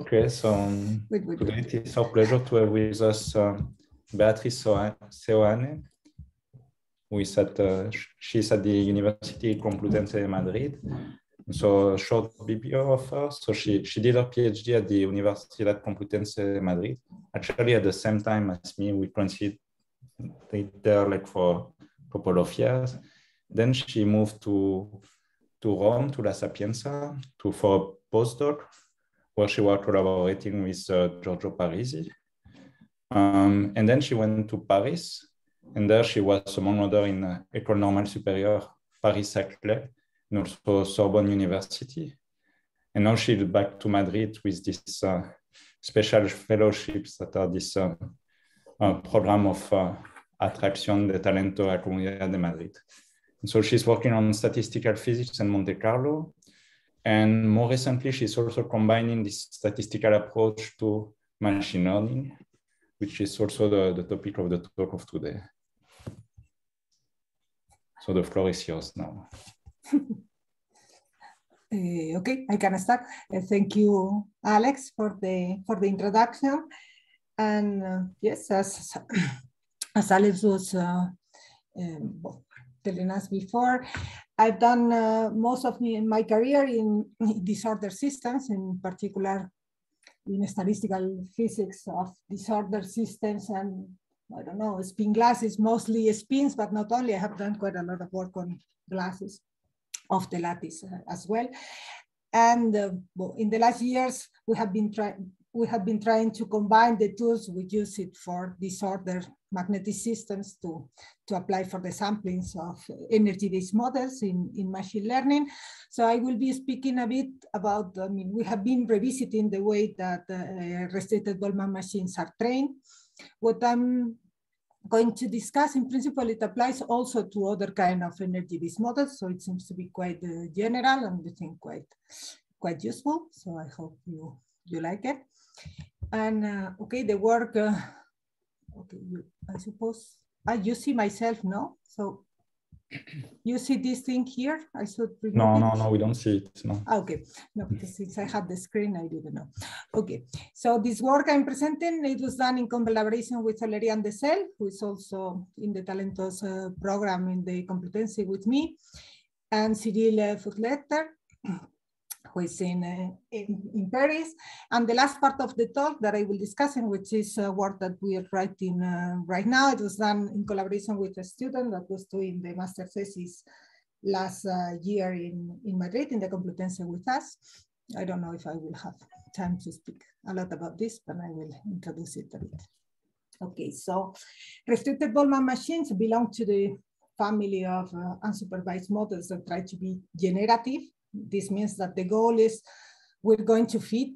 Okay, so um, today it is our pleasure to have with us uh, Beatriz Seoane, who is at, uh, she's at the University Complutense de Madrid. So short bio of her. So she, she did her PhD at the Universidad Complutense de Madrid. Actually, at the same time as me, we coincided there like for a couple of years. Then she moved to, to Rome, to La Sapienza, to, for a postdoc, where she was collaborating with uh, Giorgio Parisi. Um, and then she went to Paris, and there she was, among other, in uh, École Normale Supérieure Paris-Saclay, and also Sorbonne University. And now she's back to Madrid with this uh, special fellowships that are this uh, uh, program of uh, Atracción de Talento a Comunidad de Madrid. And so she's working on statistical physics and Monte Carlo. And more recently, she's also combining this statistical approach to machine learning, which is also the, the topic of the talk of today. So the floor is yours now. Uh, okay, I can start. Uh, thank you, Alex, for the for the introduction. And uh, yes, as as Alex was um, telling us before, I've done uh, most of my career in disorder systems, in particular in statistical physics of disorder systems and I don't know, spin glasses, mostly spins, but not only. I have done quite a lot of work on glasses of the lattice uh, as well. And uh, in the last years, we have been trying we have been trying to combine the tools we use it for disorder magnetic systems to, to apply for the samplings of energy-based models in, in machine learning. So I will be speaking a bit about, I mean, we have been revisiting the way that uh, restricted Boltzmann machines are trained. What I'm going to discuss, in principle, it applies also to other kind of energy-based models. So it seems to be quite uh, general and I think quite, quite useful. So I hope you, you like it. And uh, okay, the work, uh, okay, you, I suppose, I you see myself, no? So you see this thing here? I should No, no, no, we don't see it. No. Ah, okay, no, because since I had the screen, I didn't know. Okay, so this work I'm presenting, it was done in collaboration with Aurélien Decelle, who is also in the Talentos uh, program in the Complutense with me, and Cyril Furtlehner, who is in, uh, in, in, Paris. And the last part of the talk that I will discuss, in which is uh, work that we are writing uh, right now, it was done in collaboration with a student that was doing the master thesis last uh, year in, in Madrid, in the Complutense with us. I don't know if I will have time to speak a lot about this, but I will introduce it a bit. Okay, so restricted Boltzmann machines belong to the family of uh, unsupervised models that try to be generative this means that the goal is we're going to feed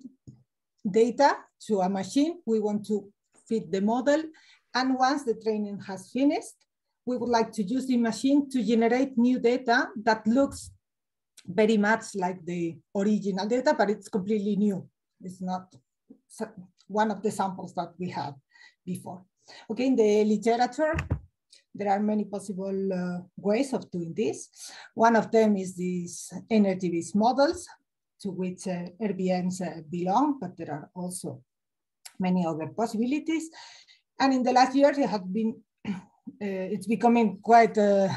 data to a machine. We want to feed the model. And once the training has finished, we would like to use the machine to generate new data that looks very much like the original data, but it's completely new. It's not one of the samples that we had before. Okay, in the literature, there are many possible uh, ways of doing this. One of them is these energy-based models to which uh, uh, belong, but there are also many other possibilities. And in the last years, it has been, uh, it's becoming quite uh,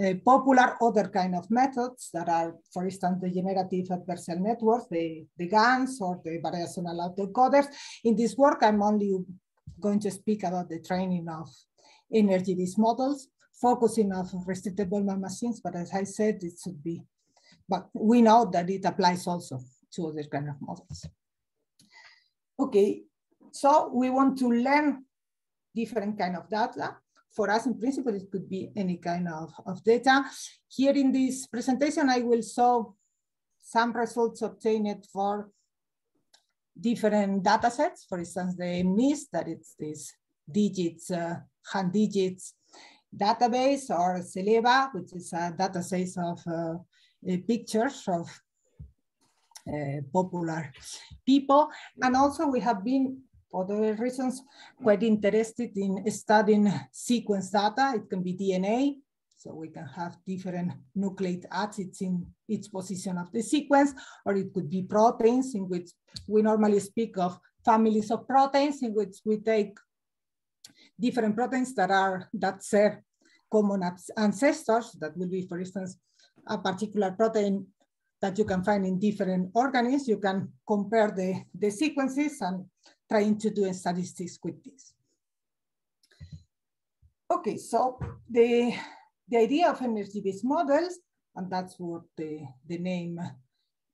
uh, popular other kind of methods that are, for instance, the generative adversarial networks, the, the GANs or the variational autoencoders. In this work, I'm only going to speak about the training of energy these models, focusing on restricted machines, but as I said, it should be, but we know that it applies also to other kind of models. Okay, so we want to learn different kind of data. For us, in principle, it could be any kind of, of data. Here in this presentation, I will show some results obtained for different data sets. For instance, the MNIST, that it's this digits uh, hand digits database or Celeba, which is a database of uh, pictures of uh, popular people. And also we have been, for the reasons, quite interested in studying sequence data. It can be DNA, So we can have different nucleic acids in each position of the sequence, or it could be proteins in which we normally speak of families of proteins in which we take different proteins that are that share common ancestors. That will be, for instance, a particular protein that you can find in different organisms. You can compare the, the sequences and trying to do statistics with this. Okay, so the, the idea of energy-based models, and that's what the, the name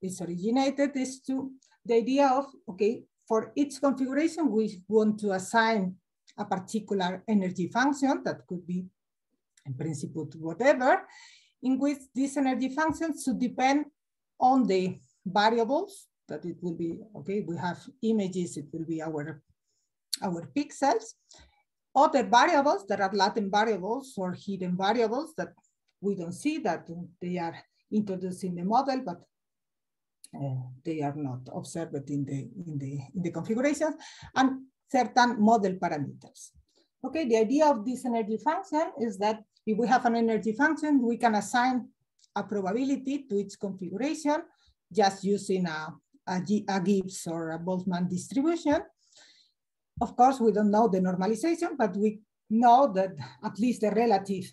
is originated, is to the idea of, okay, for each configuration, we want to assign a particular energy function that could be in principle whatever, in which this energy function should depend on the variables that it will be, okay, we have images, it will be our, our pixels. Other variables that are latent variables or hidden variables that we don't see that they are introduced in the model, but uh, they are not observed in the, in the, in the configurations and certain model parameters. Okay, the idea of this energy function is that if we have an energy function, we can assign a probability to its configuration just using a, Gibbs or a Boltzmann distribution. Of course, we don't know the normalization, but we know that at least the relative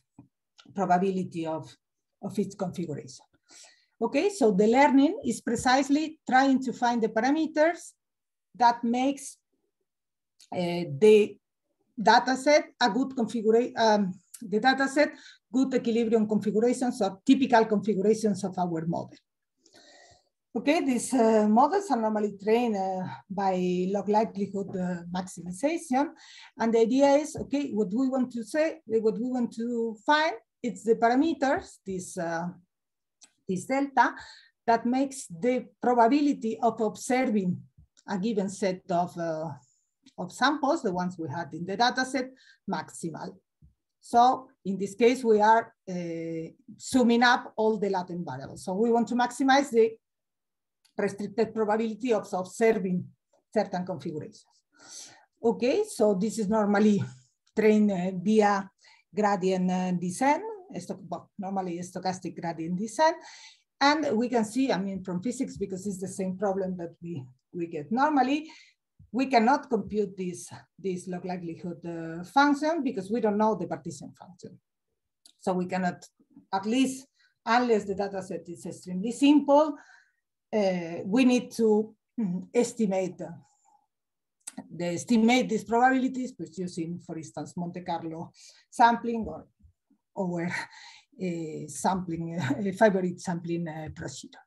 probability of, of its configuration. Okay, so the learning is precisely trying to find the parameters that makes the data set a good configuration, um, the data set good equilibrium configurations or typical configurations of our model. Okay, these uh, models are normally trained uh, by log likelihood uh, maximization. And the idea is, okay, what we want to say, what we want to find, it's the parameters, this uh, this delta that makes the probability of observing a given set of, uh, of samples, the ones we had in the data set, maximal. So in this case, we are uh, summing up all the latent variables. So we want to maximize the restricted probability of observing certain configurations. Okay, so this is normally trained uh, via gradient uh, descent normally stochastic gradient descent. And we can see, I mean, from physics, because it's the same problem that we, we get normally, we cannot compute this, this log likelihood uh, function because we don't know the partition function. So we cannot, at least unless the data set is extremely simple, uh, we need to mm, estimate uh, the estimate these probabilities by using, for instance, Monte Carlo sampling or our uh, sampling, uh, favorite sampling uh, procedure.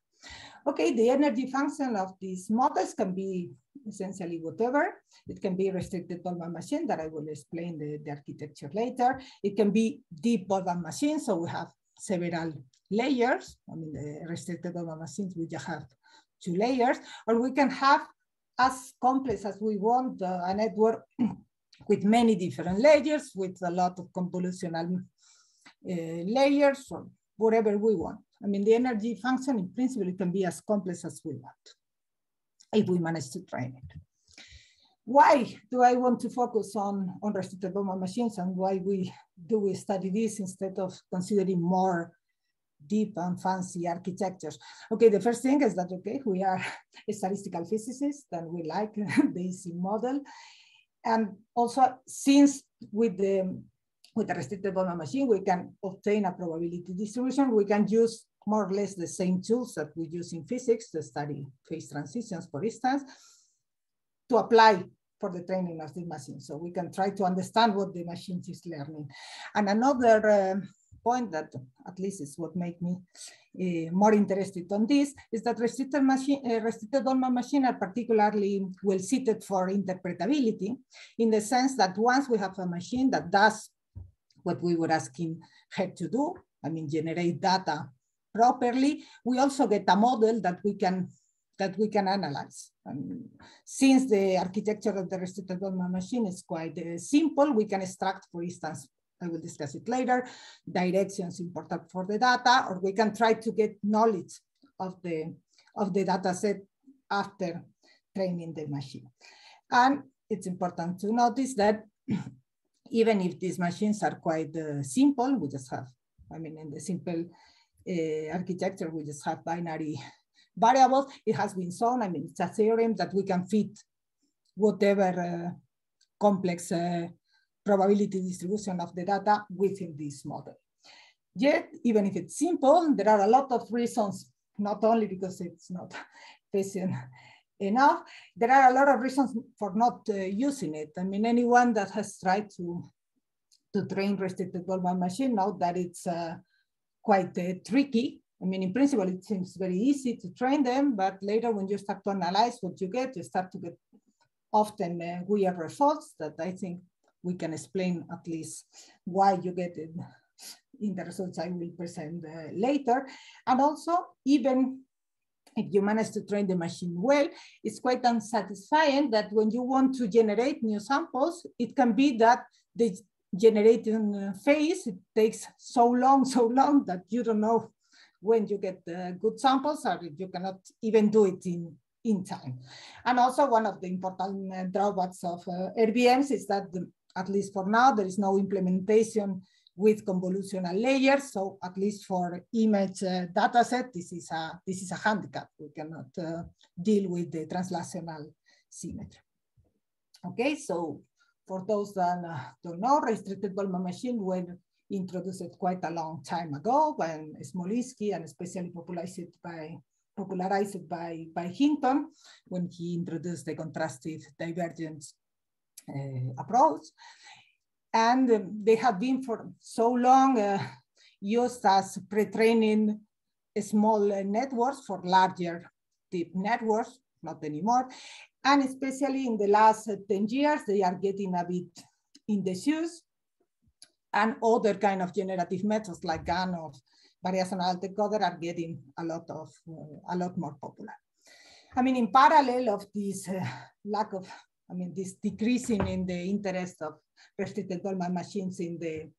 Okay, the energy function of these models can be essentially whatever. It can be restricted Boltzmann machine that I will explain the, the architecture later. It can be deep Boltzmann machine, so we have several layers. I mean, the restricted Boltzmann machines, we just have two layers, or we can have as complex as we want uh, a network with many different layers, with a lot of convolutional uh, layers or whatever we want. I mean, the energy function in principle it can be as complex as we want if we manage to train it. Why do I want to focus on, on restricted Boltzmann machines and why we do we study this instead of considering more deep and fancy architectures. Okay, the first thing is that, okay, we are statistical physicists and we like the Ising model. And also since with the with a restricted Boltzmann machine, we can obtain a probability distribution. We can use more or less the same tools that we use in physics to study phase transitions, for instance, to apply for the training of the machine. So we can try to understand what the machine is learning. And another uh, point that at least is what made me uh, more interested on this is that restricted machine, uh, restricted Boltzmann machine are particularly well suited for interpretability in the sense that once we have a machine that does what we were asking her to do, I mean, generate data properly. We also get a model that we can that we can analyze. And since the architecture of the restricted Boltzmann machine is quite uh, simple, we can extract, for instance, I will discuss it later, directions important for the data, or we can try to get knowledge of the, of the data set after training the machine. And it's important to notice that even if these machines are quite uh, simple, we just have I mean, in the simple uh, architecture, we just have binary variables. It has been shown, I mean, it's a theorem that we can fit whatever uh, complex uh, probability distribution of the data within this model. Yet, even if it's simple, there are a lot of reasons, not only because it's not efficient enough, there are a lot of reasons for not uh, using it. I mean, anyone that has tried to, to train restricted Boltzmann machine know that it's uh, quite uh, tricky. I mean, in principle, it seems very easy to train them, but later when you start to analyze what you get, you start to get often uh, weird results that I think we can explain at least why you get it in the results I will present uh, later. And also, even if you manage to train the machine well, it's quite unsatisfying that when you want to generate new samples, it can be that the generating phase it takes so long, so long that you don't know when you get the good samples or you cannot even do it in, in time. And also one of the important uh, drawbacks of uh, RBMs is that the, at least for now, there is no implementation with convolutional layers. So at least for image uh, dataset, this is a this is a handicap. We cannot uh, deal with the translational symmetry. Okay, so for those that uh, don't know, restricted Boltzmann machine were introduced quite a long time ago when Smolensky and especially popularized by popularized by, by Hinton when he introduced the contrastive divergence uh, approach. And um, they have been for so long uh, used as pre-training small uh, networks for larger deep networks, not anymore. And especially in the last 10 years, they are getting a bit in the shoes and other kind of generative methods like GAN or variational decoder are getting a lot of, uh, a lot more popular. I mean, in parallel of this uh, lack of I mean, this decreasing in the interest of restricted Boltzmann machines in the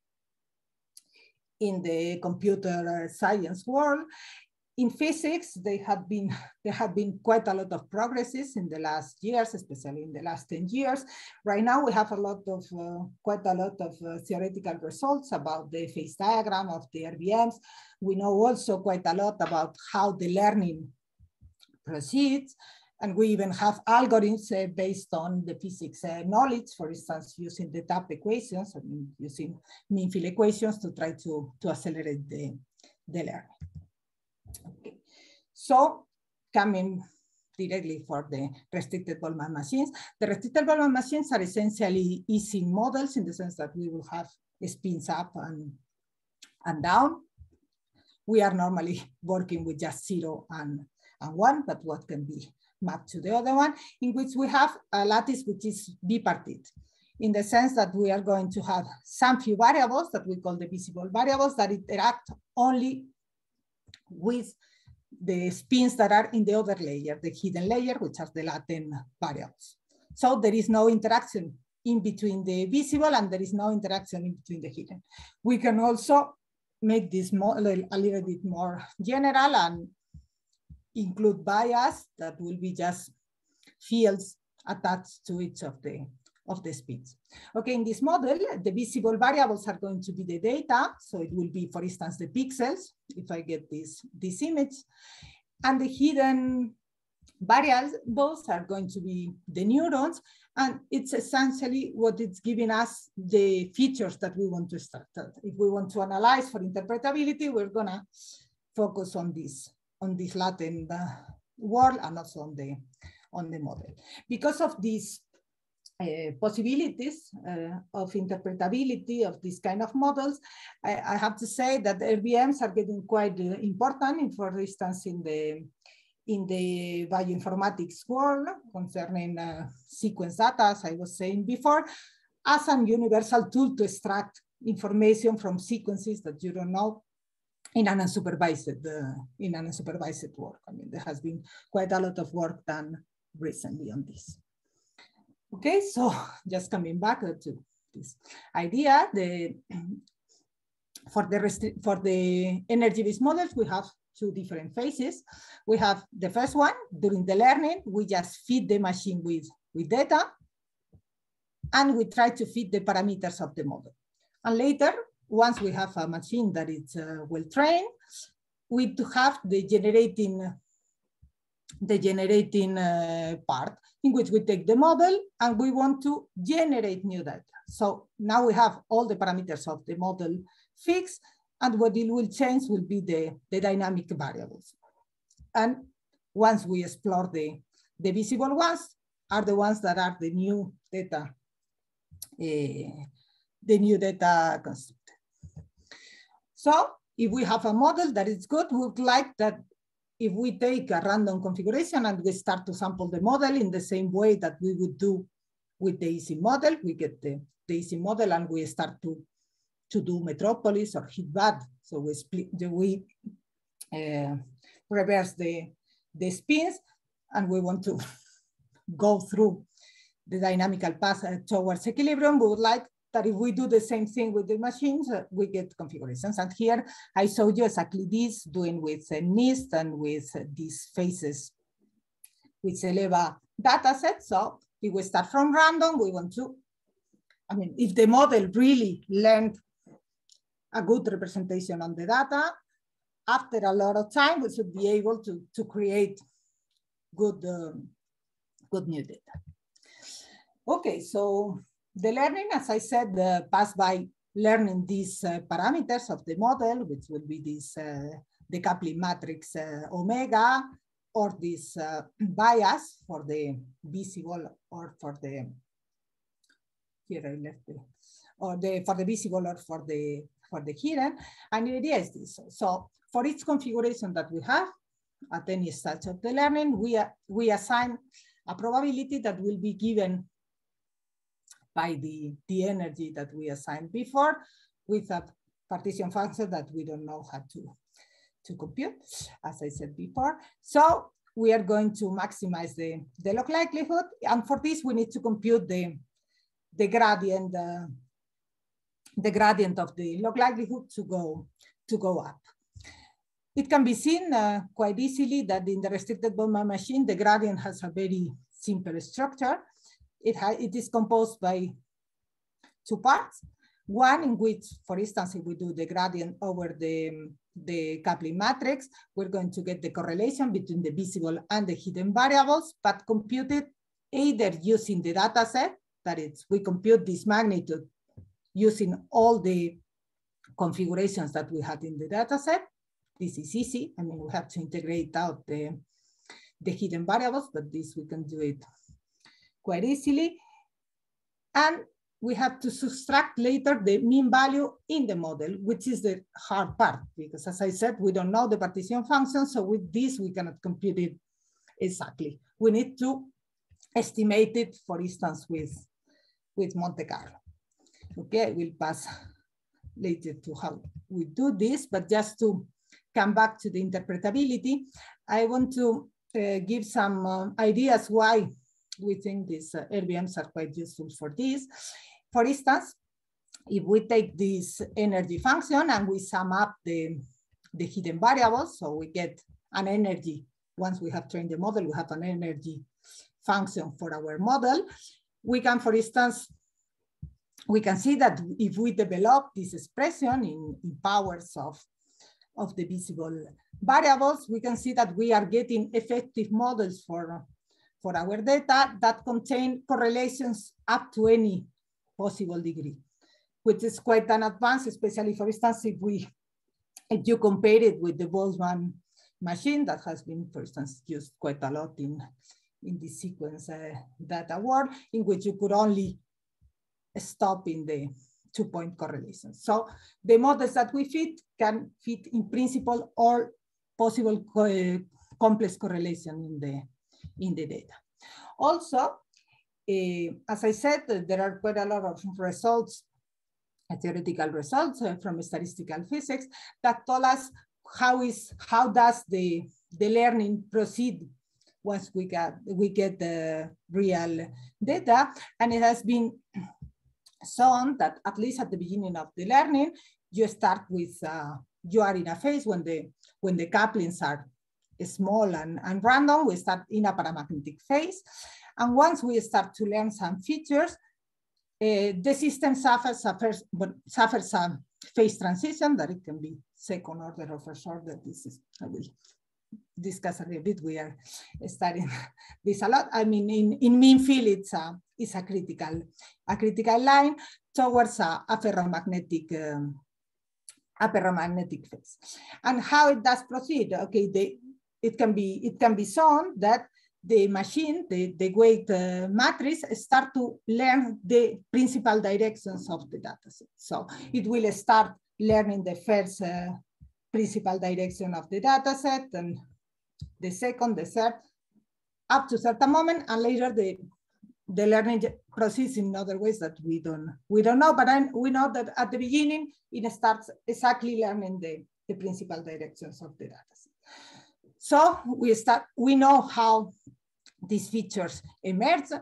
in the computer science world. In physics, they have been there have been quite a lot of progresses in the last years, especially in the last 10 years. Right now, we have a lot of uh, quite a lot of uh, theoretical results about the phase diagram of the RBMs. We know also quite a lot about how the learning proceeds. And we even have algorithms uh, based on the physics uh, knowledge, for instance, using the TAP equations, I mean, using mean field equations to try to, to accelerate the, the learning. Okay. So coming directly for the restricted Boltzmann machines, the restricted Boltzmann machines are essentially Ising models in the sense that we will have spins up and, and down. We are normally working with just zero and, and one, but what can be mapped to the other one, in which we have a lattice which is bipartite, in the sense that we are going to have some few variables that we call the visible variables that interact only with the spins that are in the other layer, the hidden layer, which are the latent variables. So there is no interaction in between the visible and there is no interaction in between the hidden. We can also make this model a little bit more general and include bias that will be just fields attached to each of the of the spins. Okay, in this model, the visible variables are going to be the data. So it will be, for instance, the pixels, if I get this, this image. And the hidden variables are going to be the neurons. And it's essentially what it's giving us the features that we want to start. If we want to analyze for interpretability, we're gonna focus on this on this latent uh, world and also on the, on the model. Because of these uh, possibilities uh, of interpretability of these kind of models, I, I, have to say that RBMs are getting quite uh, important, in, for instance, in the in the bioinformatics world concerning uh, sequence data, as I was saying before, as a universal tool to extract information from sequences that you don't know in an unsupervised uh, in an unsupervised work. I mean, there has been quite a lot of work done recently on this. Okay, so just coming back to this idea, the for the for the energy-based models, we have two different phases. We have the first one during the learning, we just feed the machine with with data, and we try to fit the parameters of the model. And later, once we have a machine that is uh, well trained, we have the generating the generating uh, part in which we take the model and we want to generate new data. So now we have all the parameters of the model fixed and what it will change will be the, the dynamic variables. And once we explore the, the visible ones are the ones that are the new data, uh, the new data constructed. So if we have a model that is good, we would like that if we take a random configuration and we start to sample the model in the same way that we would do with the Ising model, we get the, the Ising model and we start to, to do metropolis or heat bath. So we split, we uh, reverse the, the spins and we want to go through the dynamical path towards equilibrium. We would like that if we do the same thing with the machines, uh, we get configurations. And here I showed you exactly this, doing with uh, MNIST and with uh, these phases with CelebA data set. So if we start from random, we want to, I mean, if the model really learned a good representation on the data, after a lot of time, we should be able to, to create good, um, good new data. Okay, so the learning, as I said, uh, passed by learning these uh, parameters of the model, which will be this uh, decoupling matrix uh, omega, or this uh, bias for the visible or for the, here I left the, or the, for the visible or for the, for the hidden. And the idea is this. So for each configuration that we have at any stage of the learning, we, we assign a probability that will be given by the, the energy that we assigned before with a partition function that we don't know how to, to compute, as I said before. So we are going to maximize the, the log likelihood. And for this, we need to compute the, the gradient, uh, the gradient of the log likelihood to go, to go up. It can be seen uh, quite easily that in the restricted Boltzmann machine, the gradient has a very simple structure it, it is composed by two parts. One in which, for instance, if we do the gradient over the, the coupling matrix, we're going to get the correlation between the visible and the hidden variables, but computed either using the data set, that is, we compute this magnitude using all the configurations that we had in the data set. This is easy. I mean, we have to integrate out the, the hidden variables, but this we can do it quite easily. And we have to subtract later the mean value in the model, which is the hard part, because as I said, we don't know the partition function. So with this, we cannot compute it exactly. We need to estimate it, for instance, with, with Monte Carlo. Okay, we'll pass later to how we do this, but just to come back to the interpretability, I want to uh, give some uh, ideas why we think these uh, RBMs are quite useful for this. For instance, if we take this energy function and we sum up the, the hidden variables, so we get an energy, once we have trained the model, we have an energy function for our model. We can, for instance, we can see that if we develop this expression in, in powers of, of the visible variables, we can see that we are getting effective models for for our data that contain correlations up to any possible degree, which is quite an advance, especially for instance, if we, if you compare it with the Boltzmann machine that has been, for instance, used quite a lot in, in the sequence uh, data world, in which you could only stop in the two point correlation. So the models that we fit can fit in principle all possible co uh, complex correlation in the, in the data. Also, uh, as I said, there are quite a lot of results, theoretical results uh, from statistical physics that tell us how is how does the the learning proceed once we get we get the real data, and it has been shown that at least at the beginning of the learning, you start with uh, you are in a phase when the when the couplings are small and, and random, we start in a paramagnetic phase. And once we start to learn some features, uh, the system suffers, suffers, suffers some, phase transition that it can be second order or first order. This is, I will discuss a little bit. We are studying this a lot. I mean, in, in mean field, it's a, it's a critical, a critical line towards a, a ferromagnetic um, a ferromagnetic phase. And how it does proceed? Okay, they, it can be it can be shown that the machine, the, the weight uh, matrix, start to learn the principal directions of the dataset. So it will start learning the first uh, principal direction of the dataset and the second, the third, up to certain moment, and later the the learning proceeds in other ways that we don't we don't know. But I, we know that at the beginning it starts exactly learning the the principal directions of the dataset. So we start, we know how these features emerge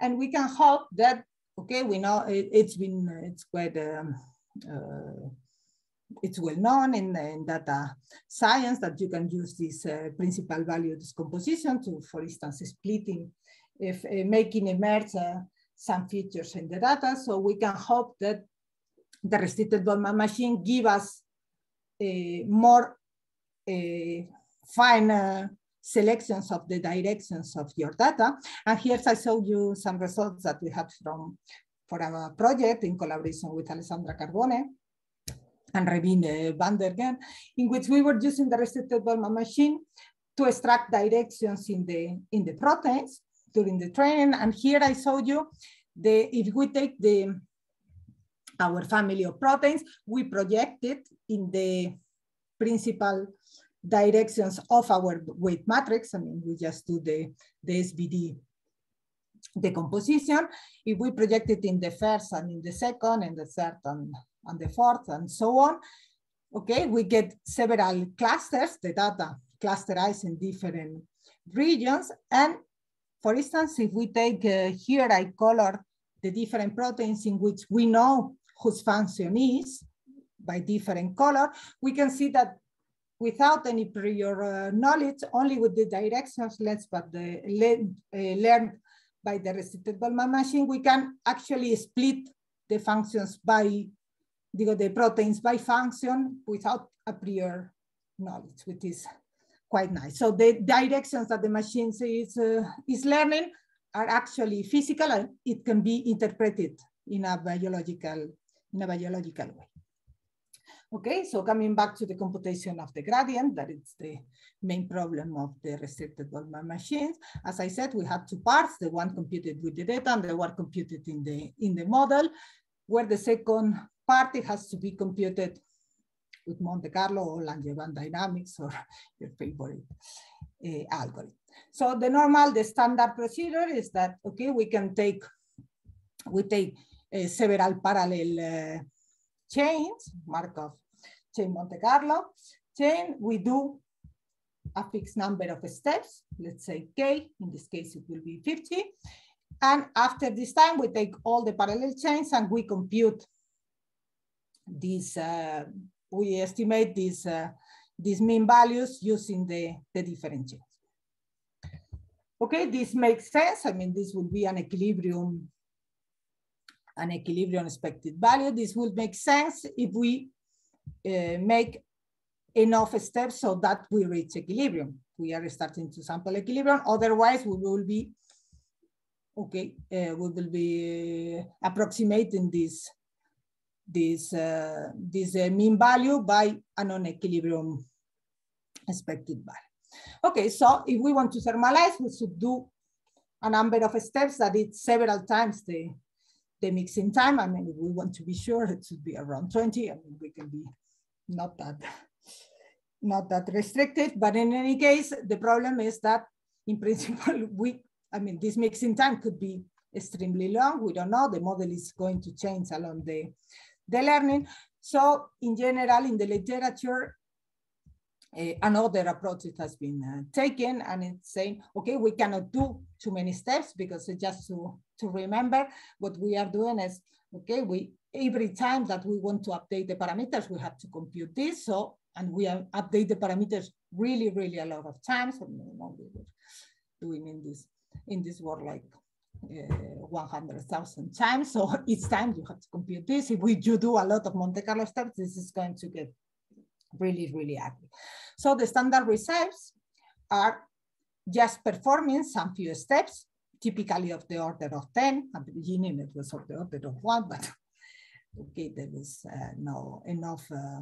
and we can hope that, okay, we know it, has been, it's quite, um, uh, it's well known in, in, data science that you can use this uh, principal value decomposition to, for instance, splitting, if uh, making emerge uh, some features in the data. So we can hope that the restricted Boltzmann machine give us uh, more uh, fine selections of the directions of your data. And here I show you some results that we had from for our project in collaboration with Alessandra Carbone and Rebine van der Gen, in which we were using the restricted Boltzmann machine to extract directions in the, in the proteins during the training. And here I show you the, if we take the, our family of proteins, we project it in the principal directions of our weight matrix. I mean, we just do the, the SVD decomposition. If we project it in the first and in the second and the third and, and the fourth and so on, okay, we get several clusters, the data clusterized in different regions. And for instance, if we take uh, here, I color the different proteins in which we know whose function is by different color, we can see that without any prior uh, knowledge, only with the directions led, but the, uh, learned by the restricted Boltzmann machine, we can actually split the functions by the, the proteins by function without a prior knowledge, which is quite nice. So the directions that the machine is, uh, is learning are actually physical and it can be interpreted in a biological, in a biological way. Okay, so coming back to the computation of the gradient, that is the main problem of the restricted Boltzmann machines. As I said, we have two parts, the one computed with the data and the one computed in the, in the model, where the second part it has to be computed with Monte Carlo or Langevin dynamics or your favorite uh, algorithm. So the normal, the standard procedure is that, okay, we can take, we take uh, several parallel uh, chains, Markov chain Monte Carlo chain, we do a fixed number of steps, let's say K, in this case it will be 50. And after this time, we take all the parallel chains and we compute these, uh, we estimate these, uh, these mean values using the, the different chains. Okay, this makes sense. I mean, this would be an equilibrium, an equilibrium expected value. This would make sense if we make enough steps so that we reach equilibrium. We are starting to sample equilibrium. Otherwise, we will be, okay, uh, we will be approximating this, this, uh, this uh, mean value by a non-equilibrium expected value. Okay, so if we want to thermalize, we should do a number of steps that it's several times the, mixing time. I mean, if we want to be sure, it should be around 20. I mean, we can be not that, not that restricted, but in any case, the problem is that in principle, we, I mean, this mixing time could be extremely long. We don't know, the model is going to change along the, the learning. So in general, in the literature, uh, another approach it has been uh, taken and it's saying, okay, we cannot do too many steps because it's just to, to remember what we are doing is, okay, we every time that we want to update the parameters, we have to compute this. So, and we update the parameters really, really a lot of times. So, we were doing in this, in this world like uh, 100,000 times. So each time you have to compute this. If we you do a lot of Monte Carlo steps, this is going to get really, really ugly. So the standard recipes are just performing some few steps, typically of the order of 10. At the beginning, it was of the order of one, but okay, there was uh, no enough uh,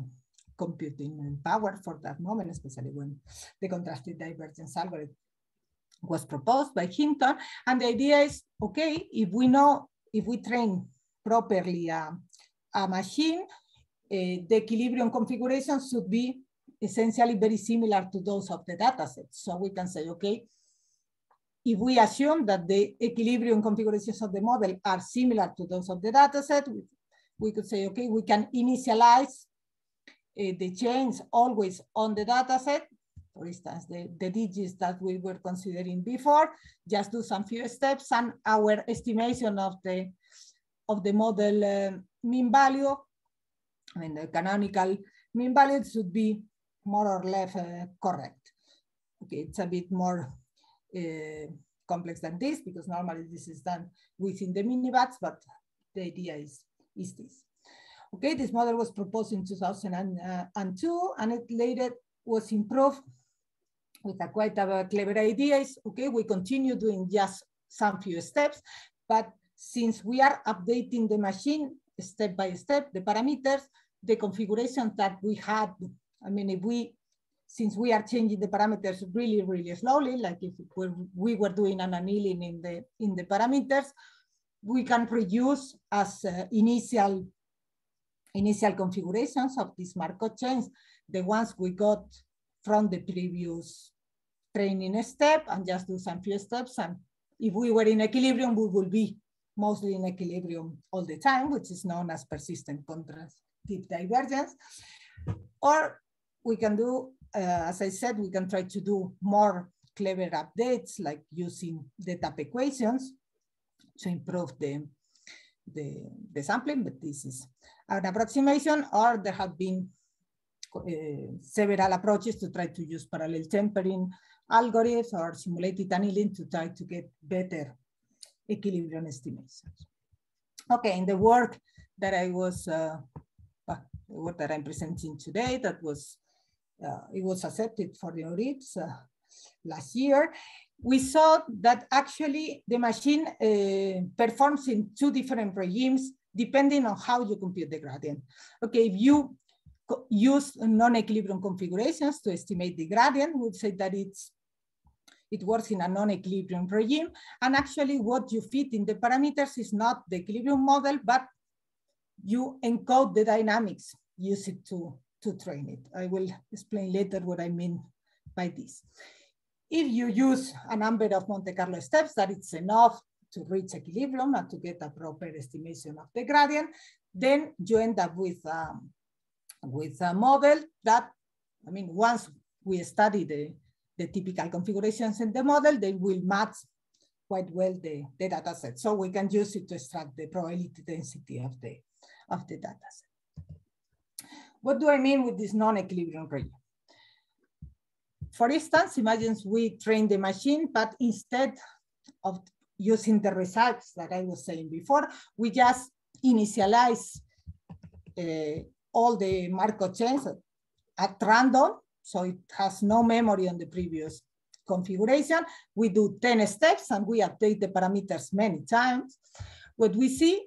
computing power for that moment, especially when the contrastive divergence algorithm was proposed by Hinton. And the idea is, okay, if we know, if we train properly a, a machine, uh, the equilibrium configuration should be essentially very similar to those of the dataset. So we can say, okay, if we assume that the equilibrium configurations of the model are similar to those of the dataset, we, we could say, okay, we can initialize uh, the change always on the dataset. For instance, the, the digits that we were considering before, just do some few steps and our estimation of the, of the model uh, mean value, I mean, the canonical mean value should be more or less uh, correct. Okay, it's a bit more Eh, complex than this because normally this is done within the minibats, but the idea is, is this. Okay, this model was proposed in 2002 and it later was improved with a quite a clever idea is, okay, we continue doing just some few steps, but since we are updating the machine step by step, the parameters, the configuration that we had I mean, if we, since we are changing the parameters really, really slowly, like if we were doing an annealing in the, in the parameters, we can reuse as uh, initial, initial configurations of these Markov chains, the ones we got from the previous training step and just do some few steps. And if we were in equilibrium, we would be mostly in equilibrium all the time, which is known as persistent contrastive divergence. Or we can do, as I said, we can try to do more clever updates like using the TAP equations to improve the, the, the sampling, but this is an approximation or there have been uh, several approaches to try to use parallel tempering algorithms or simulated annealing to try to get better equilibrium estimations. Okay, in the work that I was, uh, that I'm presenting today, that was uh, it was accepted for the audits uh, last year, we saw that actually the machine uh, performs in two different regimes depending on how you compute the gradient. Okay, if you use non-equilibrium configurations to estimate the gradient, we would say that it's it works in a non-equilibrium regime. And actually what you fit in the parameters is not the equilibrium model, but you encode the dynamics, use it to to train it. I will explain later what I mean by this. If you use a number of Monte Carlo steps, that it's enough to reach equilibrium and to get a proper estimation of the gradient, then you end up with, um, with a model that, I mean, once we study the, the typical configurations in the model, they will match quite well the, the data set. So we can use it to extract the probability density of the, of the data set. What do I mean with this non-equilibrium region? For instance, imagine we train the machine, but instead of using the results that I was saying before, we just initialize uh, all the Markov chains at random, so it has no memory on the previous configuration. We do 10 steps and we update the parameters many times. What we see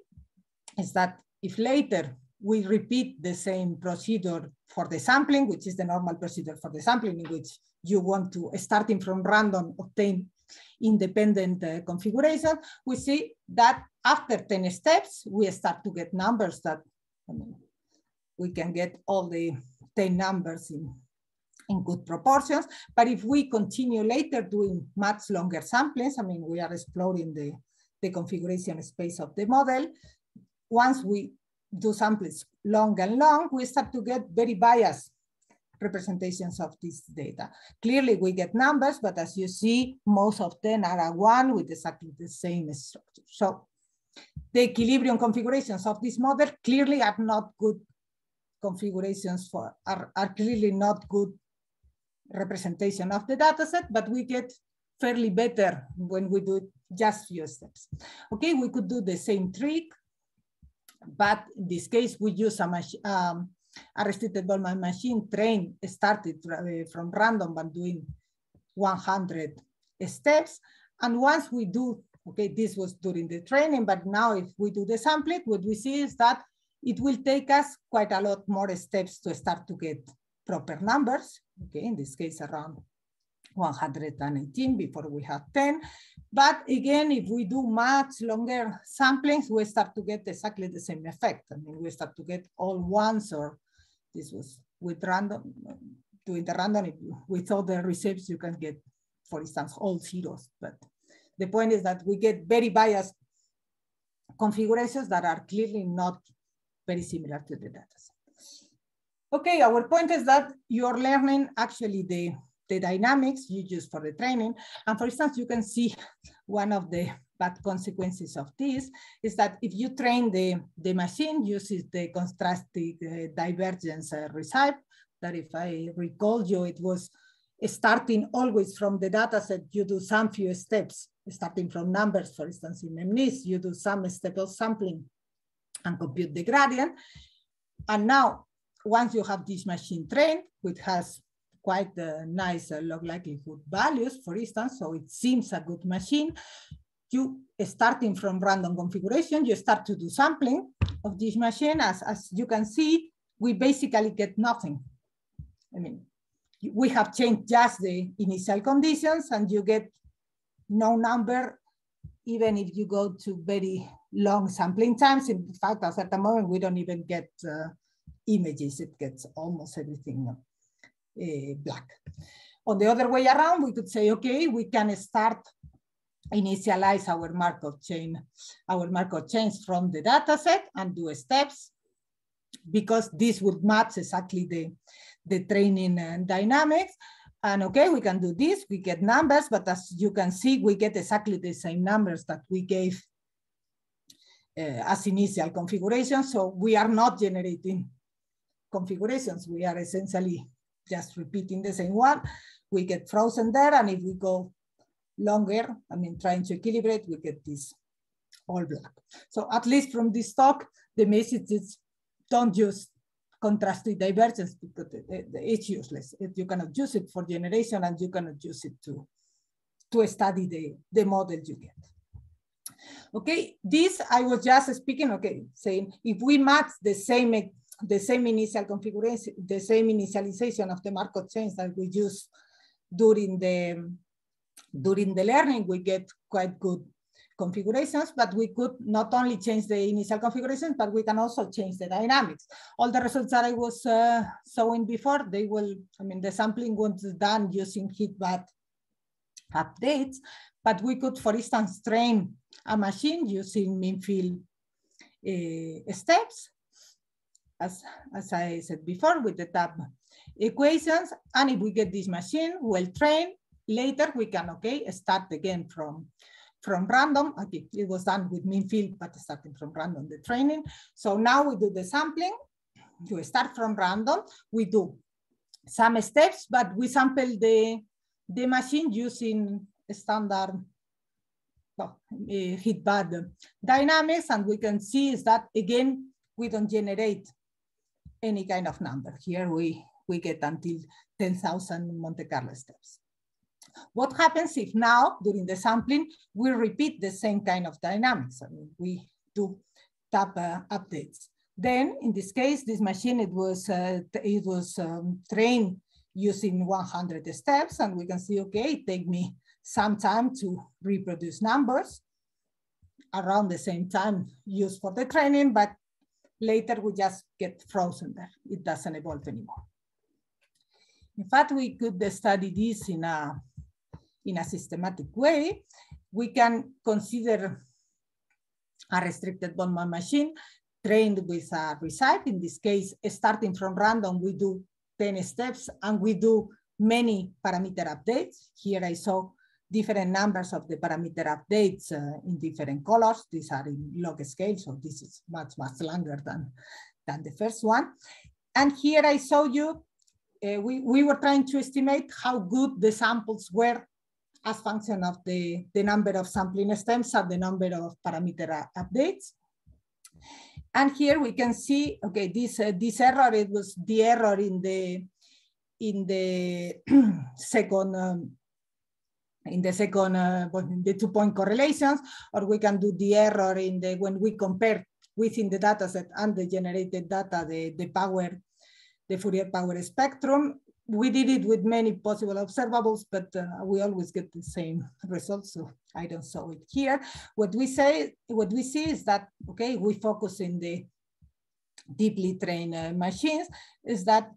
is that if later we repeat the same procedure for the sampling, which is the normal procedure for the sampling in which you want to, starting from random, obtain independent uh, configuration, we see that after 10 steps, we start to get numbers that I mean, we can get all the 10 numbers in, in good proportions. But if we continue later doing much longer samplings, I mean, we are exploring the, the configuration space of the model. Once we do samples long and long, we start to get very biased representations of this data. Clearly we get numbers, but as you see, most of them are one with exactly the same structure. So the equilibrium configurations of this model clearly are not good configurations for, are, are clearly not good representation of the data set, but we get fairly better when we do just few steps. Okay, we could do the same trick, but in this case, we use a, um, restricted Boltzmann machine trained, started uh, from random, but doing 100 steps. And once we do, okay, this was during the training, but now if we do the sampling, what we see is that it will take us quite a lot more steps to start to get proper numbers. Okay, in this case, around 118 before we have 10. But again, if we do much longer samplings, we start to get exactly the same effect. I mean, we start to get all ones or this was with random, doing the random, with all the receipts, you can get, for instance, all zeros. But the point is that we get very biased configurations that are clearly not very similar to the data set. Okay, our point is that you're learning actually the the dynamics you use for the training. And for instance, you can see one of the bad consequences of this is that if you train the, the machine uses the contrastive uh, divergence uh, recipe, that if I recall you, it was starting always from the data set, you do some few steps, starting from numbers, for instance, in MNIST, you do some step of sampling and compute the gradient. And now, once you have this machine trained, which has quite uh, nice uh, log likelihood values, for instance, so it seems a good machine. You starting from random configuration, you start to do sampling of this machine. As, as you can see, we basically get nothing. I mean, we have changed just the initial conditions and you get no number, even if you go to very long sampling times. In fact, at the moment, we don't even get uh, images. It gets almost everything black. On the other way around, we could say, okay, we can start initialize our Markov chain, our Markov chains from the data set and do steps because this would match exactly the, the training and dynamics. And okay, we can do this, we get numbers, but as you can see, we get exactly the same numbers that we gave uh, as initial configuration. So we are not generating configurations. We are essentially just repeating the same one, we get frozen there. And if we go longer, I mean, trying to equilibrate, we get this all black. So at least from this talk, the message is don't use contrastive divergence because it's useless. You cannot use it for generation and you cannot use it to, to study the, the model you get. Okay, this I was just speaking, okay, saying if we match the same the same initial configuration, the same initialization of the Markov chains that we use during the during the learning, we get quite good configurations, but we could not only change the initial configurations, but we can also change the dynamics. All the results that I was uh, showing before, they will, I mean, the sampling was done using heat-bath updates, but we could, for instance, train a machine using mean field uh, steps as, as I said before, with the TAP equations. And if we get this machine well trained, later we can, okay, start again from, from random. Okay, it was done with mean field, but starting from random, the training. So now we do the sampling. You start from random. We do some steps, but we sample the, the machine using standard well, uh, heat-bath dynamics. And we can see is that, again, we don't generate any kind of number. Here we, we get until 10,000 Monte Carlo steps. What happens if now, during the sampling, we repeat the same kind of dynamics? I mean, we do TAP uh, updates. Then, in this case, this machine, it was, uh, it was um, trained using 100 steps, and we can see, okay, it take me some time to reproduce numbers around the same time used for the training, but later we just get frozen there. It doesn't evolve anymore. In fact, we could study this in a, in a systematic way. We can consider a restricted Boltzmann machine trained with a recipe. In this case, starting from random, we do 10 steps and we do many parameter updates. Here I saw different numbers of the parameter updates uh, in different colors. These are in log scale, so this is much, much longer than, than the first one. And here I show you, uh, we, we were trying to estimate how good the samples were as function of the, the number of sampling stems and the number of parameter updates. And here we can see, okay, this, uh, this error, it was the error in the, in the second, um, in the second, uh, the two point correlations, or we can do the error in the, when we compare within the dataset and the generated data, the, the power, the Fourier power spectrum we did it with many possible observables, but uh, we always get the same results. So I don't show it here. What we say, what we see is that, okay, we focus in the deeply trained uh, machines is that,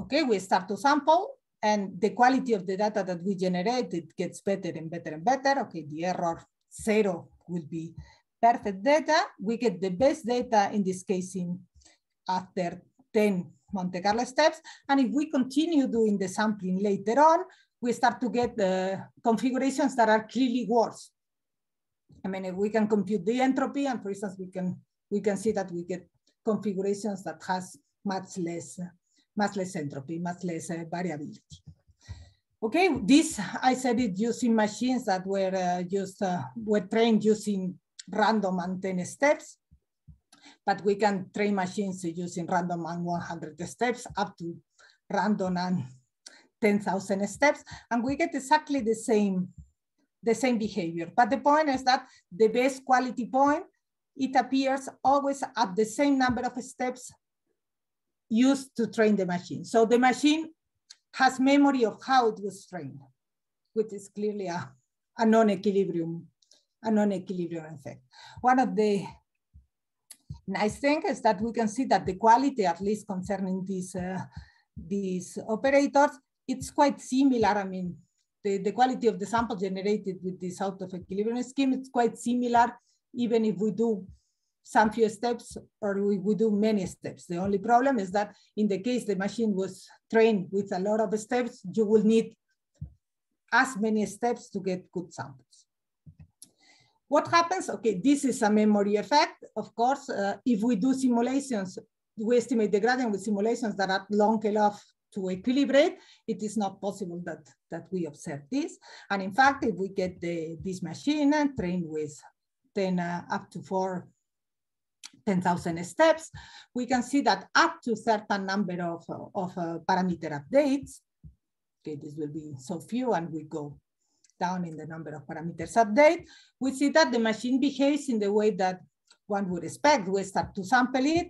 okay, we start to sample and the quality of the data that we generate, it gets better and better and better. Okay, the error zero will be perfect data. We get the best data in this case in after 10 Monte Carlo steps. And if we continue doing the sampling later on, we start to get the configurations that are clearly worse. I mean, if we can compute the entropy, and for instance, we can we can see that we get configurations that has much less much less entropy, much less uh, variability. Okay, this I said it using machines that were uh, just uh, were trained using random and 10 steps but we can train machines using random and 100 steps up to random and 10,000 steps, and we get exactly the same, the same behavior. But the point is that the best quality point, it appears always at the same number of steps used to train the machine. So the machine has memory of how it was trained, which is clearly a, a non-equilibrium, a non-equilibrium effect. One of the nice thing is that we can see that the quality, at least concerning these, uh, these operators, it's quite similar. I mean, the, the quality of the sample generated with this out of equilibrium scheme, it's quite similar, even if we do some few steps or we, we do many steps. The only problem is that in the case the machine was trained with a lot of steps, you will need as many steps to get good samples. What happens? Okay, this is a memory effect. Of course, uh, if we do simulations, we estimate the gradient with simulations that are long enough to equilibrate, it is not possible that, that we observe this. And in fact, if we get the, this machine and trained with 10 uh, up to four 10,000 steps, we can see that up to certain number of, of uh, parameter updates, okay, this will be so few and we go down in the number of parameters update, we see that the machine behaves in the way that one would expect. We start to sample it.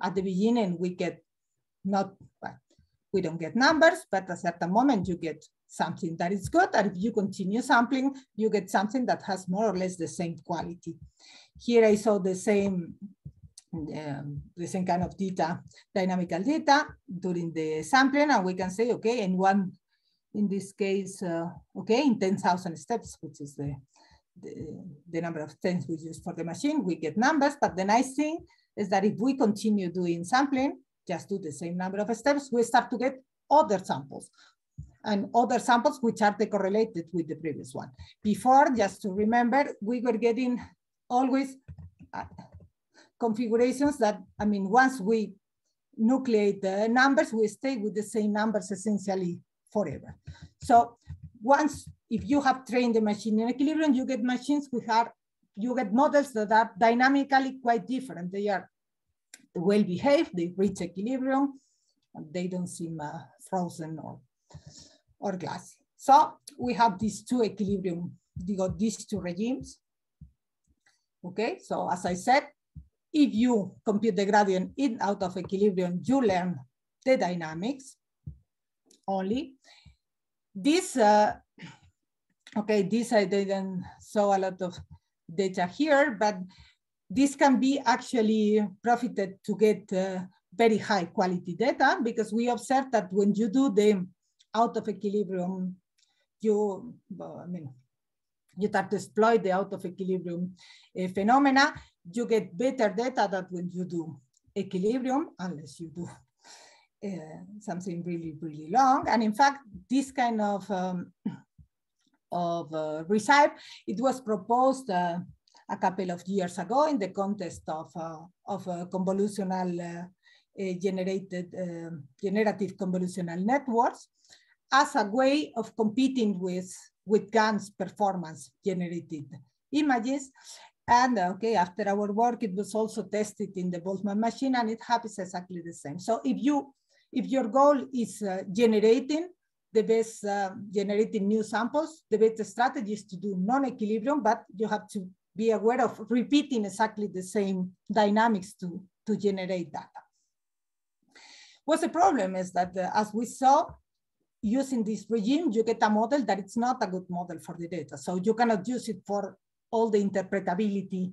At the beginning, we get not, well, we don't get numbers, but at a certain moment you get something that is good. And if you continue sampling, you get something that has more or less the same quality. Here I saw the same um, the same kind of data, dynamical data during the sampling, and we can say, okay, in one in this case, uh, okay, in 10,000 steps, which is the, the, the, number of steps we use for the machine, we get numbers. But the nice thing is that if we continue doing sampling, just do the same number of steps, we start to get other samples and other samples which are correlated with the previous one. Before, just to remember, we were getting always uh, configurations that, I mean, once we nucleate the numbers, we stay with the same numbers essentially forever. So once, if you have trained the machine in equilibrium, you get machines which are, you get models that are dynamically quite different. They are well behaved, they reach equilibrium, and they don't seem uh, frozen or, or glassy. So we have these two equilibrium, we got these two regimes. Okay, so as I said, if you compute the gradient in out of equilibrium, you learn the dynamics only. This, uh, okay, this I didn't show a lot of data here, but this can be actually profited to get uh, very high quality data because we observe that when you do the out of equilibrium, you, well, I mean, you start to exploit the out of equilibrium uh, phenomena, you get better data than when you do equilibrium, unless you do uh, something really, really long. And in fact, this kind of, um, of uh, recipe, it was proposed uh, a couple of years ago in the context of, uh, of convolutional uh, uh, generated, generative convolutional networks. as a way of competing with, with GAN's performance generated images. And okay, after our work, it was also tested in the Boltzmann machine and it happens exactly the same. So if you, if your goal is uh, generating the best, uh, generating new samples, the best strategy is to do non-equilibrium, but you have to be aware of repeating exactly the same dynamics to, to generate data. What's the problem is that uh, as we saw, using this regime, you get a model that it's not a good model for the data. So you cannot use it for all the interpretability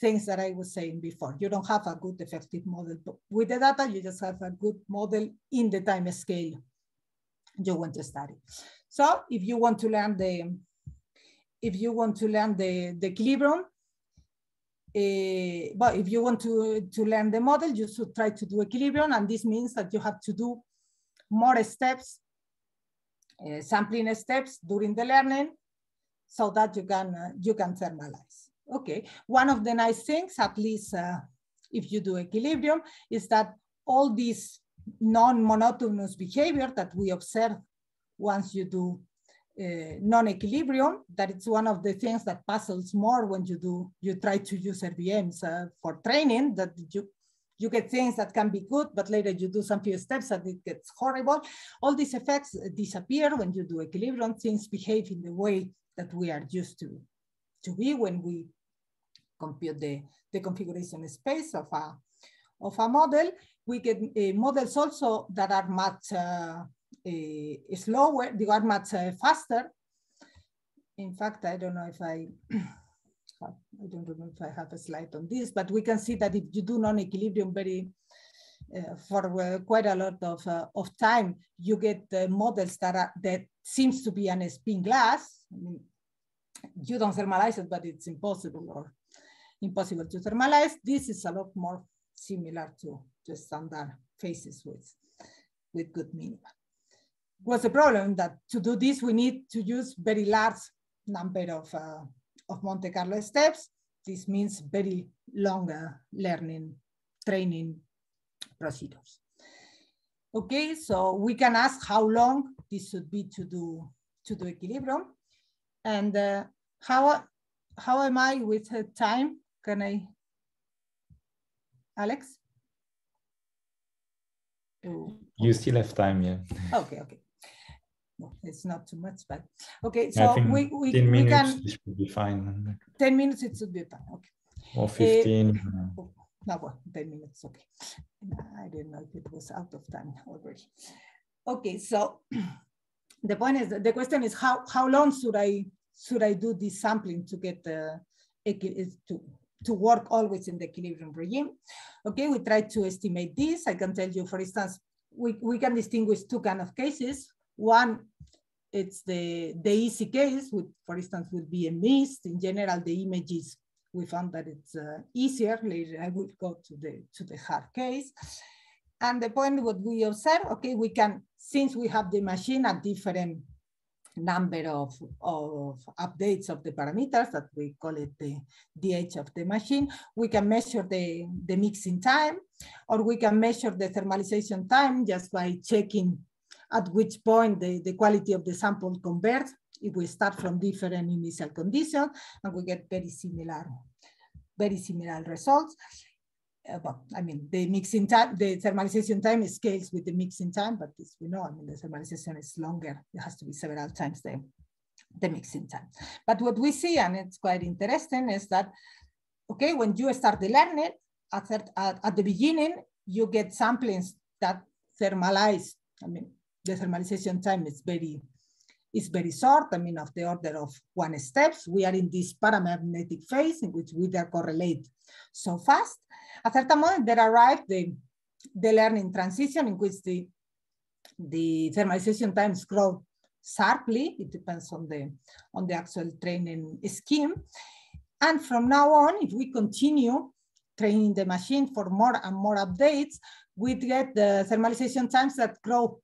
things that I was saying before. You don't have a good effective model with the data, you just have a good model in the time scale you want to study. So if you want to learn the, if you want to learn the, the equilibrium, uh, but if you want to, to learn the model, you should try to do equilibrium. And this means that you have to do more steps, uh, sampling steps during the learning so that you can, uh, you can thermalize. Okay, one of the nice things, at least uh, if you do equilibrium, is that all these non-monotonous behavior that we observe once you do uh, non-equilibrium, that it's one of the things that puzzles more when you do, you try to use RBMs uh, for training, that you, you get things that can be good, but later you do some few steps and it gets horrible. All these effects disappear when you do equilibrium, things behave in the way that we are used to, to be when we compute the, the configuration space of a, of a model. We get uh, models also that are much uh, uh, slower, they are much uh, faster. In fact, I don't know if I, I don't remember if I have a slide on this, but we can see that if you do non-equilibrium very, uh, for uh, quite a lot of, of time, you get the models that are, that seems to be an spin glass. I mean, you don't thermalize it, but it's impossible or impossible to thermalize. This is a lot more similar to, to standard phases with, with good minima was the problem that to do this, we need to use very large number of, uh, of Monte Carlo steps. This means very long uh, learning, training procedures. Okay, so we can ask how long this should be to do to do equilibrium, and uh, how how am I with time? Can I, Alex? You still have time, yeah. Okay, okay it's not too much, but okay. So we, we, 10 we can. This would be fine. 10 minutes, it should be fine. Okay. Or 15. Uh, oh, no, well, 10 minutes, okay. I didn't know if it was out of time already. Okay, so the point is, the question is how, how long should I should I do this sampling to get the to to work always in the equilibrium regime? Okay, we try to estimate this. I can tell you, for instance, we, we can distinguish two kind of cases. One, it's the, the easy case, with, for instance, would be a MNIST. In general, the images, we found that it's uh, easier. Later, I will go to the, to the hard case. And the point what we observe, okay, we can, since we have the machine at different number of, of updates of the parameters that we call it the, age of the machine, we can measure the, the mixing time, or we can measure the thermalization time just by checking at which point the, the quality of the sample converts if we start from different initial conditions and we get very similar, very similar results. Uh, well, I mean, the mixing time, the thermalization time scales with the mixing time, but this we know, I mean, the thermalization is longer. It has to be several times the, the mixing time. But what we see, and it's quite interesting, is that, okay, when you start the learning, at, at, at the beginning, you get samplings that thermalize, I mean, the thermalization time is very is very short, I mean, of the order of one steps. We are in this paramagnetic phase in which we correlate so fast. At a certain moment, there arrived the, the learning transition in which the, the thermalization times grow sharply. It depends on the, on the actual training scheme. And from now on, if we continue training the machine for more and more updates, we get the thermalization times that grow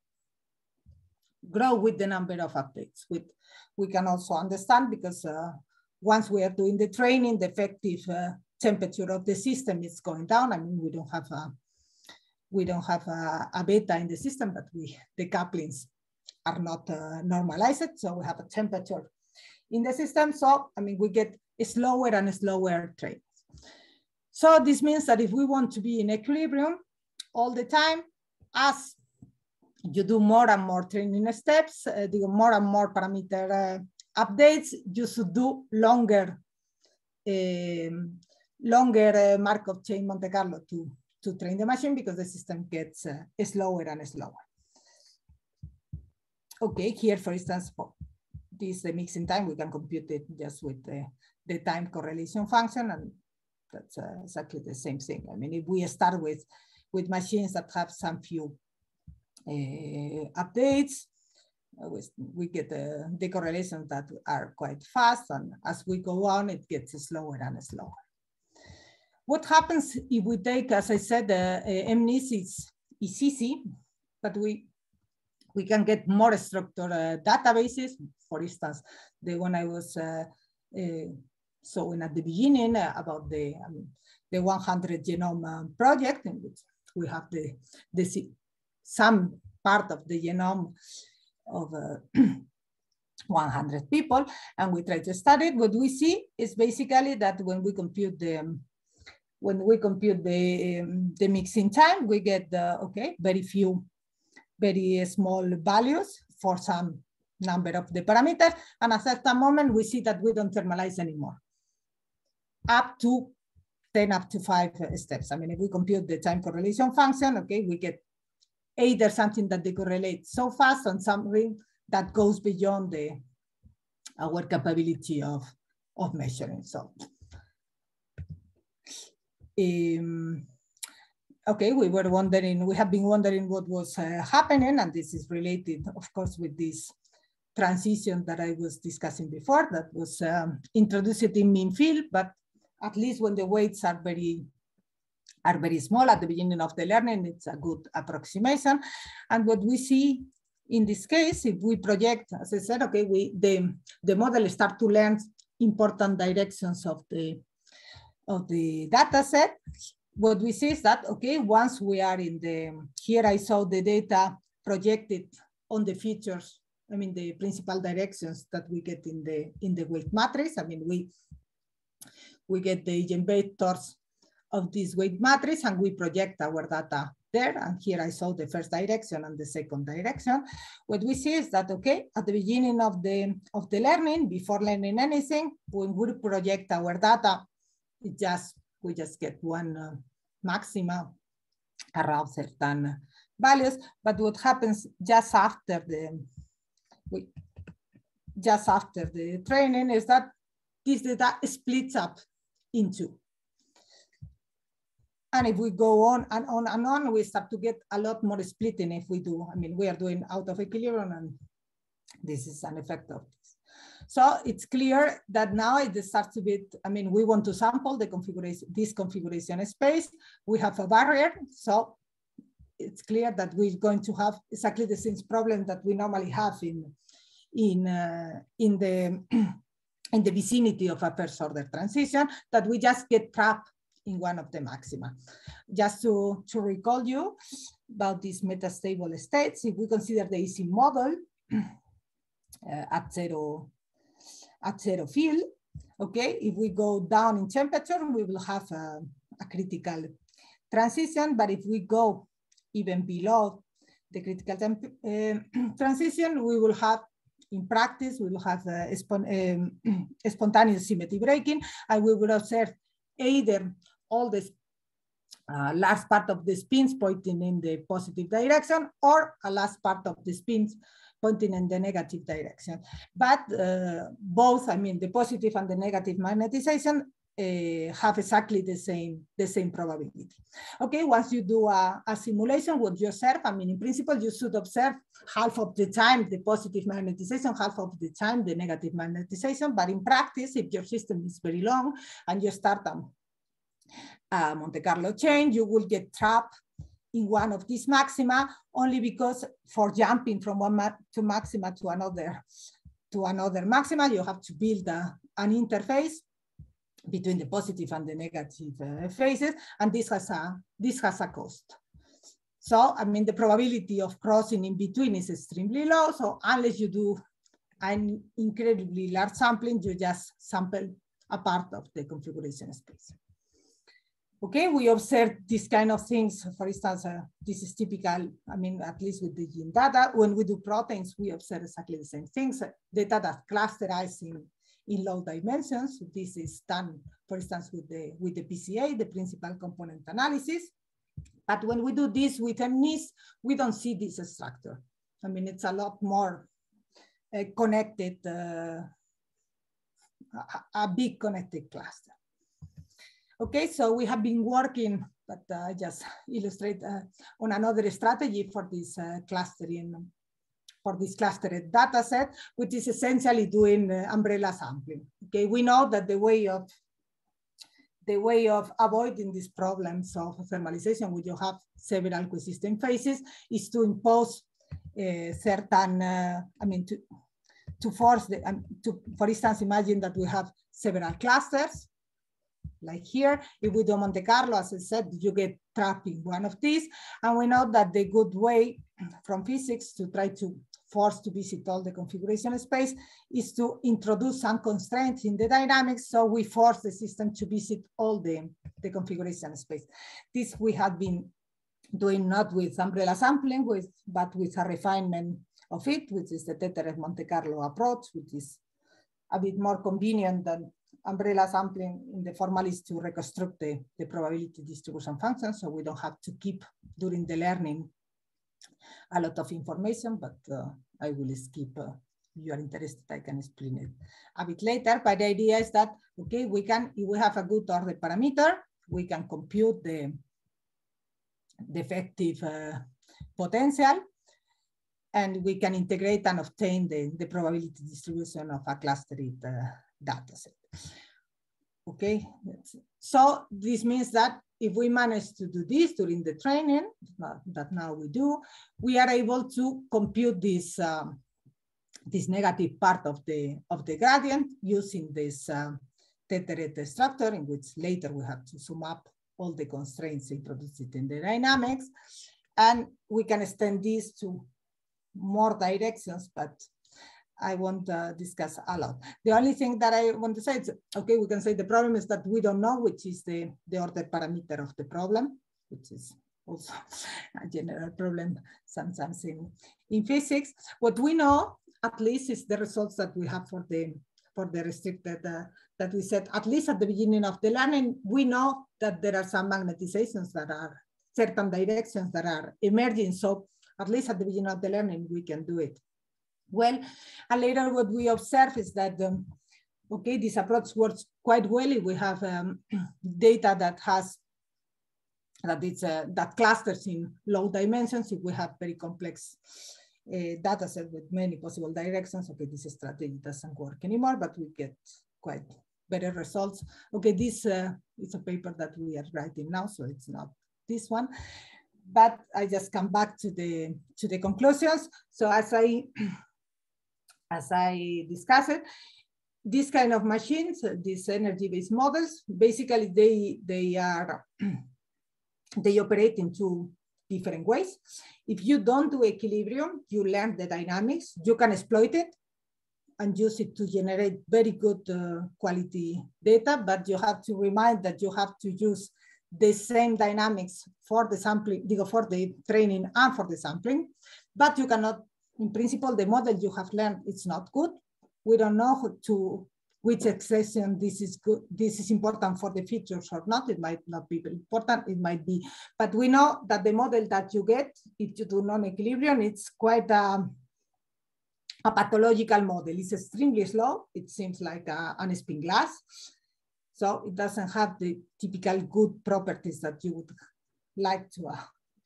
grow with the number of updates. With, we can also understand because uh, once we are doing the training, the effective uh, temperature of the system is going down. I mean, we don't have a, we don't have a, a beta in the system, but we, the couplings are not uh, normalized. So we have a temperature in the system. So, I mean, we get slower and slower trains. So this means that if we want to be in equilibrium all the time, as you do more and more training steps, uh, do more and more parameter uh, updates, you should do longer, um, longer uh, Markov chain Monte Carlo to, to train the machine because the system gets uh, slower and slower. Okay, here, for instance, for this the mixing time, we can compute it just with the, the time correlation function, and that's uh, exactly the same thing. I mean, if we start with, with machines that have some few updates, uh, we, get the, the correlations that are quite fast, and as we go on, it gets slower and slower. What happens if we take, as I said, the uh, is, is easy, but we we can get more structured uh, databases. For instance, the one I was uh, uh, showing at the beginning about the um, the 100 genome project, in which we have the, the some part of the genome of 100 people, and we try to study it. What we see is basically that when we compute the when we compute the um, the mixing time, we get the okay very few very small values for some number of the parameters. And at a certain moment, we see that we don't thermalize anymore. Up to 10 up to five steps. I mean, if we compute the time correlation function, okay, we get either something that they correlate so fast on something that goes beyond the our capability of, of measuring. So um, okay, we were wondering, we have been wondering what was uh, happening, and this is related, of course, with this transition that I was discussing before that was um, introduced in mean field, but at least when the weights are very are very small at the beginning of the learning, it's a good approximation. And what we see in this case, if we project, as I said, okay, we the, the model start to learn important directions of the of the data set what we see is that, okay, once we are in the, here I saw the data projected on the features, I mean, the principal directions that we get in the, in the weight matrix. I mean, we, we get the eigenvectors of this weight matrix and we project our data there. And here I saw the first direction and the second direction. What we see is that, okay, at the beginning of the, of the learning, before learning anything, when we project our data, it just we just get one uh, maxima around certain values. But what happens just after the we, just after the training is that this data splits up into. And if we go on and on and on, we start to get a lot more splitting if we do. I mean, we are doing out of equilibrium and this is an effect of this. so it's clear that now it starts to be, I mean, we want to sample the configuration, this configuration space. We have a barrier. So it's clear that we're going to have exactly the same problem that we normally have in, in, uh, in, the, in the vicinity of a first order transition, that we just get trapped in one of the maxima. Just to, to recall you about these metastable states, if we consider the Ising model uh, at zero at zero field. Okay, if we go down in temperature, we will have a, a critical transition, but if we go even below the critical uh, transition, we will have, in practice, we will have a spon um, spontaneous symmetry breaking, and we will observe either all the uh, last part of the spins pointing in the positive direction or a last part of the spins pointing in the negative direction. But uh, both, I mean, the positive and the negative magnetization uh, have exactly the same, the same probability. Okay, once you do a, a, simulation, what you observe, I mean, in principle, you should observe half of the time the positive magnetization, half of the time the negative magnetization. But in practice, if your system is very long and you start a, a Monte Carlo chain, you will get trapped in one of these maxima only because for jumping from one ma to maxima to another to another maxima, you have to build a, an interface between the positive and the negative uh, phases, and this has a this has a cost. So, I mean, the probability of crossing in between is extremely low. So unless you do an incredibly large sampling, you just sample a part of the configuration space. Okay, we observe these kind of things. For instance, uh, this is typical, I mean, at least with the gene data. When we do proteins, we observe exactly the same things. Data that clusterize in, in low dimensions. This is done, for instance, with the, with the PCA, the principal component analysis. But when we do this with MNIST, we don't see this structure. I mean, it's a lot more uh, connected, uh, a, a big connected cluster. Okay, so we have been working, but uh, just illustrate uh, on another strategy for this uh, clustering, for this clustered data set, which is essentially doing uh, umbrella sampling. Okay, we know that the way of the way of avoiding these problems of thermalization, where you have several coexisting phases, is to impose uh, certain, uh, I mean, to, to force the, um, to, for instance, imagine that we have several clusters like here, if we do Monte Carlo, as I said, you get trapped in one of these. And we know that the good way from physics to try to force to visit all the configuration space is to introduce some constraints in the dynamics. So we force the system to visit all the, the configuration space. This we have been doing not with umbrella sampling, with, but with a refinement of it, which is the tethered Monte Carlo approach, which is a bit more convenient than umbrella sampling in the formal is to reconstruct the, the probability distribution function. So we don't have to keep during the learning a lot of information, but uh, I will skip. Uh, if you are interested, I can explain it a bit later. But the idea is that, okay, we can, if we have a good order parameter, we can compute the, the effective uh, potential and we can integrate and obtain the, the probability distribution of a clustered uh, data set. Okay, so this means that if we manage to do this during the training, that now we do, we are able to compute this, um, this negative part of the, of the gradient using this uh, tethered structure in which later we have to sum up all the constraints introduced in the dynamics. And we can extend this to more directions, but I won't uh, discuss a lot. The only thing that I want to say is, okay, we can say the problem is that we don't know which is the, the order parameter of the problem, which is also a general problem sometimes in, in physics. What we know, at least, is the results that we have for the for the restricted uh, that we said, at least at the beginning of the learning, we know that there are some magnetizations that are certain directions that are emerging. So at least at the beginning of the learning, we can do it well. And later what we observe is that, um, okay, this approach works quite well if we have um, data that has, that it's uh, that clusters in low dimensions, if we have very complex uh, data set with many possible directions, okay, this strategy doesn't work anymore, but we get quite better results. Okay, this uh, is a paper that we are writing now, so it's not this one but I just come back to the to the conclusions. So as I as I discussed, these kind of machines, these energy-based models, basically they, they are, they operate in two different ways. If you don't do equilibrium, you learn the dynamics, you can exploit it and use it to generate very good uh, quality data, but you have to remind that you have to use the same dynamics for the sampling, for the training and for the sampling, but you cannot in principle, the model you have learned is not good. We don't know to which expression this is good, this is important for the features or not. It might not be important, it might be, but we know that the model that you get, if you do non-equilibrium, it's quite a, a, pathological model. It's extremely slow. It seems like a, an spin glass. So it doesn't have the typical good properties that you would like to, uh,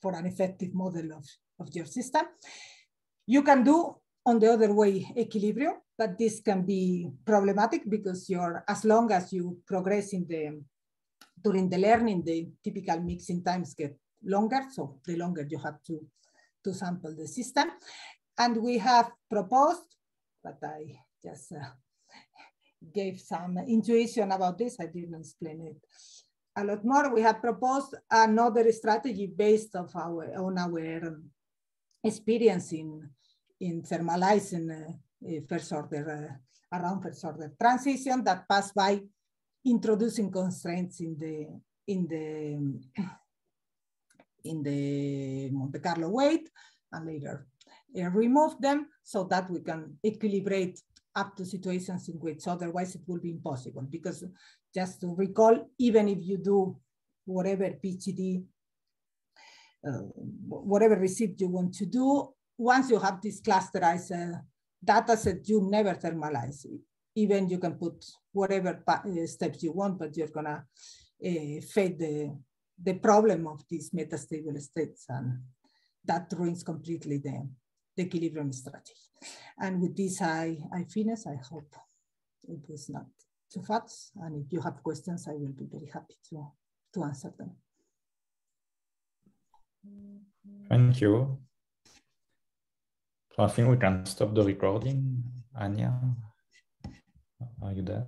for an effective model of, of your system. You can do on the other way equilibrium, but this can be problematic because you're, as long as you progress in the, during the learning, the typical mixing times get longer. So the longer you have to, to sample the system. And we have proposed, but I just uh, gave some intuition about this. I didn't explain it a lot more. We have proposed another strategy based of our, on our experience in, in thermalizing uh, first order, uh, around first order transition that pass by introducing constraints in the, in the, in the Monte Carlo weight and later uh, remove them so that we can equilibrate up to situations in which otherwise it will be impossible. Because just to recall, even if you do whatever PCD, whatever receipt you want to do, once you have this clusterized uh, data set, you never thermalize it. Even you can put whatever uh, steps you want, but you're gonna uh, fade the, the problem of these metastable states and that ruins completely the, the equilibrium strategy. And with this, I, I finish. I hope it was not too fast. And if you have questions, I will be very happy to, to answer them. Thank you. So I think we can stop the recording. Anya, are you there?